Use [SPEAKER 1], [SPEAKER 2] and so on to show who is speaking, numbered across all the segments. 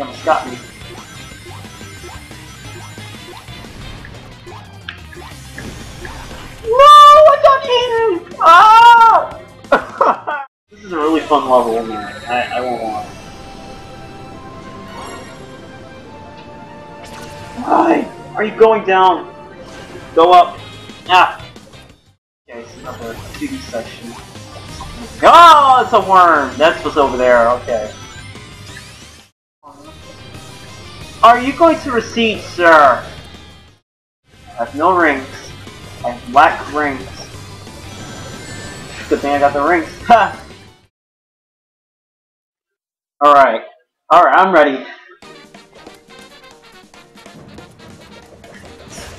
[SPEAKER 1] Almost got me. No, I got eaten! Ah! this is a really fun level, man. I, I won't lie. Why are you going down? Go up. Ah. Okay, it's another 2D section. Oh, it's a worm! That's what's over there, okay. Are you going to recede, sir? I have no rings. I lack rings. Good thing I got the rings. Ha! Alright. Alright, I'm ready.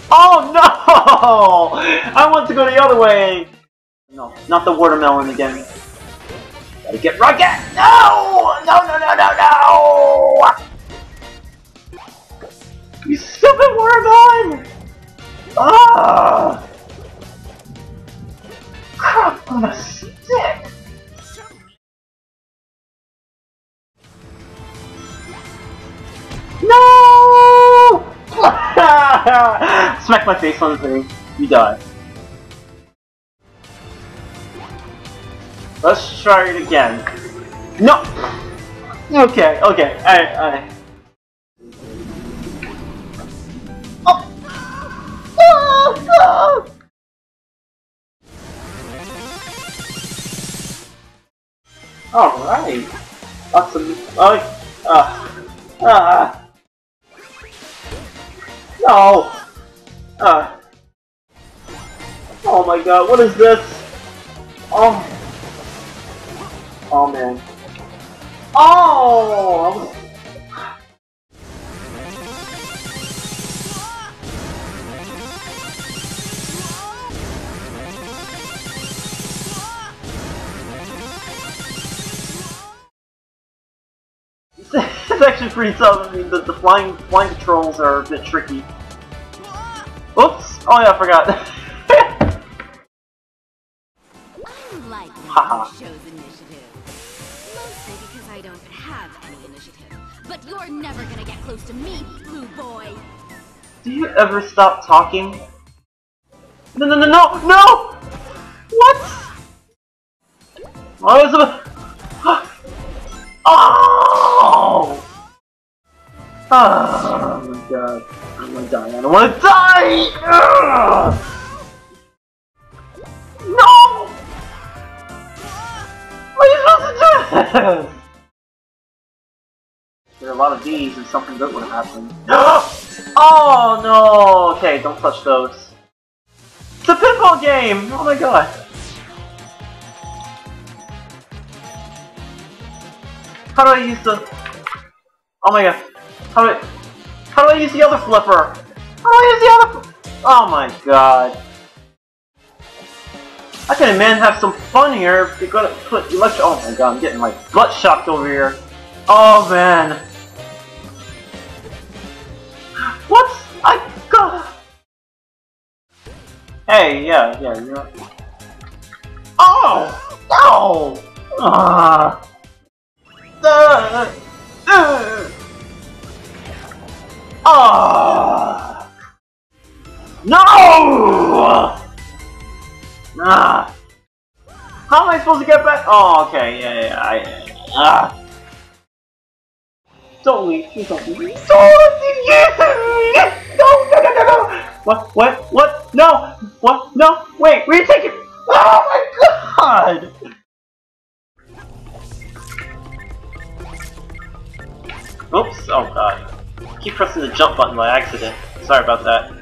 [SPEAKER 1] Oh no! I want to go the other way! No, not the watermelon again. Gotta get Rocket! No! No, no, no, no, no! You stupid watermelon! Ah! Crap on a stick! No! Smack my face on the thing. You die. Let's try it again. No! Okay, okay, I, I... Alright. Awesome. Oh, uh, uh, no! Uh, oh my god, what is this? Oh. Oh man. Oh! Actually pretty tough. I mean, the, the flying flying controls are a bit tricky. Oops! Oh yeah, I forgot.
[SPEAKER 2] I like
[SPEAKER 1] Haha.
[SPEAKER 2] when shows initiative. Mostly because I don't have any initiative. But you're never gonna get close to me, blue boy.
[SPEAKER 1] Do you ever stop talking? No, no, no, no, no! What? Why was it? Oh my god. I'm gonna die. I don't wanna die! Ugh! No! What are you supposed to do? There are a lot of these and something good would have happened. oh no! Okay, don't touch those. It's a pinball game! Oh my god. How do I use the... Oh my god. How do I... How do I use the other flipper? How do I use the other... Oh my god. How can man have some fun here you're gonna put electro- Oh my god, I'm getting my butt shocked over here. Oh man. What? I got... Hey, yeah, yeah, you're... Oh! No! Ah! Uh, uh, ah! No! Ah! How am I supposed to get back? Oh, okay, yeah, yeah, I, ah! Don't leave, please don't leave. Don't leave! No, no, no, no, no! What, what, what? No! What? No! Wait, you taking? Oh my god! Oops, oh god. Keep pressing the jump button by accident. Sorry about that.
[SPEAKER 3] It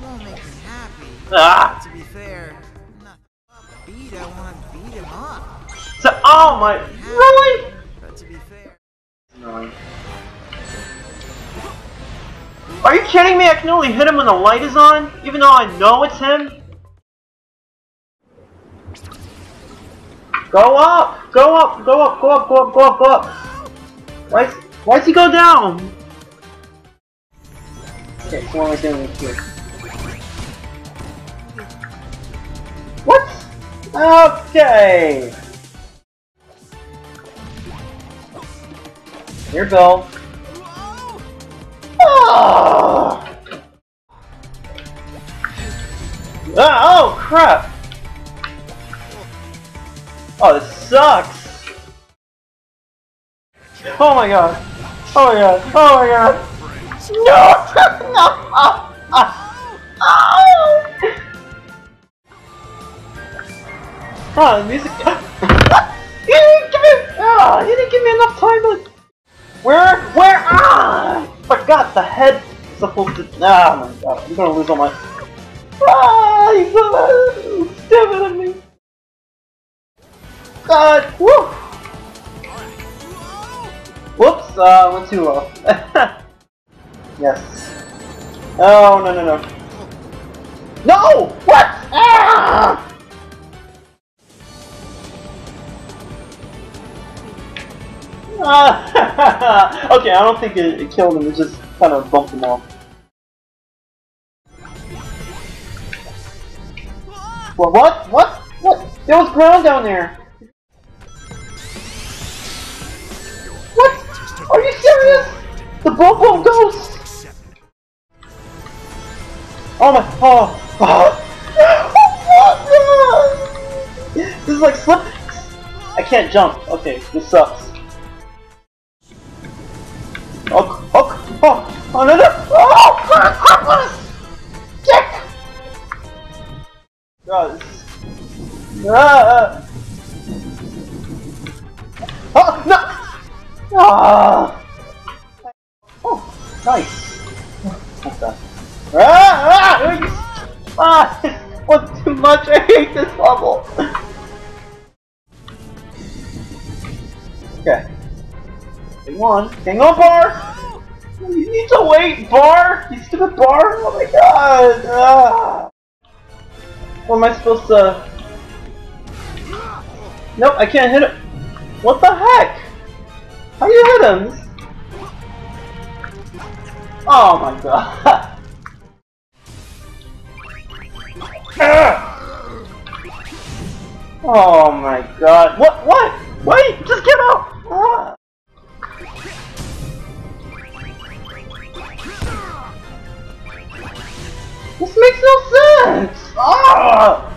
[SPEAKER 3] won't make me happy.
[SPEAKER 1] Ah!
[SPEAKER 3] To be fair, I'm not beat. I want to beat him up.
[SPEAKER 1] So, oh my, really?
[SPEAKER 3] But to be fair,
[SPEAKER 1] Annoying. Are you kidding me? I can only hit him when the light is on, even though I know it's him? Go up! Go up! Go up! Go up! Go up! Go up! Go up! Why? Why's he go down? Okay, so what am I doing here? What? Okay. Here, Bill. Ah! Ah, oh, crap! Oh, this sucks! Oh my god! Oh my god! Oh my god! No! no! Ah, ah, ah. The music. you didn't give me. Ah, you didn't give me enough time to. Where? Where? Ah! Forgot the head is supposed to. Ah, my god! I'm gonna lose all my. Ah! He's so stabbing at me. God! Woo! Whoops! Uh, went too low. yes. Oh no no no. No! What? Ah! Ah, okay, I don't think it, it killed him, it just kind of bumped him off. What? What? What? What? There was ground down there! The Bobo Ghost! Oh my, oh, oh. oh This is like slip. I can't jump. Okay, this sucks. Oh, oh, oh, oh no, no! Oh, crap! Dick! God, this is... Ah. Oh, no! Ah! Nice. What's that? Ah, ah, ah, was too much. I hate this level. Okay. Hang on. Hang on, Bar! You need to wait, Bar! You stupid Bar! Oh my god! Ah. What am I supposed to... Nope, I can't hit it. What the heck? How do you hit him? Oh my god. oh my god. What? What? Wait! Just get out! Ah. This makes no sense! Ah!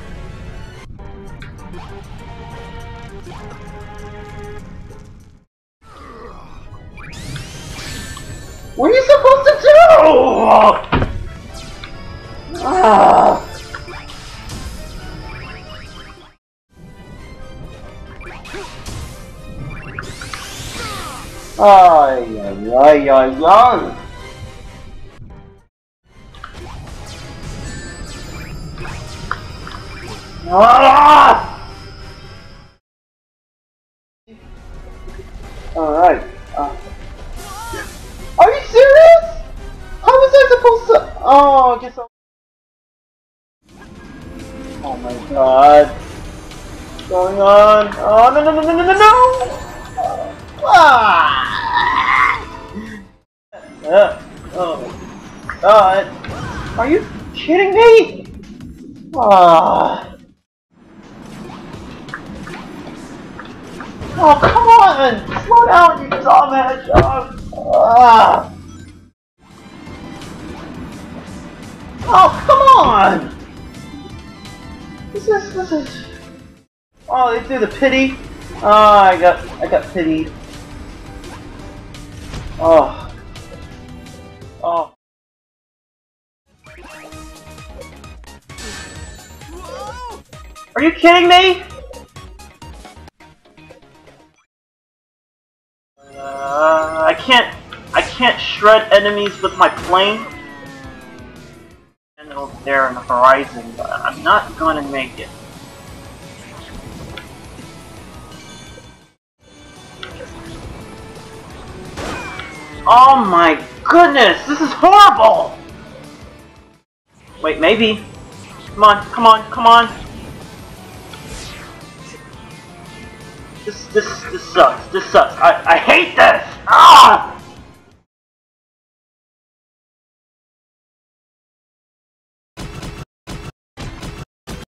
[SPEAKER 1] What are you supposed to do? Ah! Ay, ay, ay, ay, ay. Ah! Alright. Uh. Serious? How was I supposed to? Oh, I guess I. Oh my god. What's going on? Oh, no, no, no, no, no, no, no! Ah! Uh, oh. God. Are you kidding me? Ah. Oh, come on! Slow down, you dumb hedgehog! Ah. Oh, come on! This is, this is... Oh, they do the pity? Oh, I got, I got pitied. Oh. Oh. Are you kidding me? Uh, I can't, I can't shred enemies with my plane. Over there in the horizon, but I'm not gonna make it. Oh my goodness, this is horrible! Wait, maybe. Come on, come on, come on. This, this, this sucks. This sucks. I, I hate this! Ah!